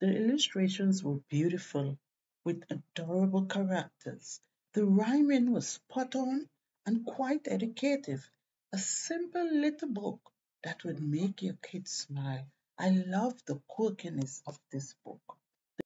The illustrations were beautiful, with adorable characters. The rhyming was spot on and quite educative. A simple little book that would make your kids smile. I love the quirkiness of this book.